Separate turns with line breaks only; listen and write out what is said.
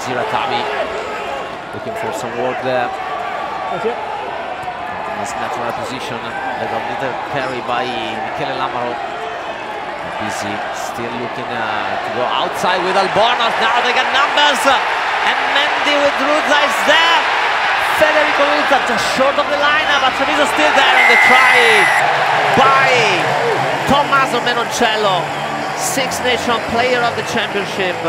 Easy looking for some work there.
That's it.
In his natural position, they got little parry by Michele Lamaro. Busy still looking uh, to go outside with Albornoz. Now they got numbers. And Mendy with Ruzza is there. Federico Ruzza just short of the line, uh, but Treviso still there and the try by Tommaso Menoncello, Six Nation Player of the Championship.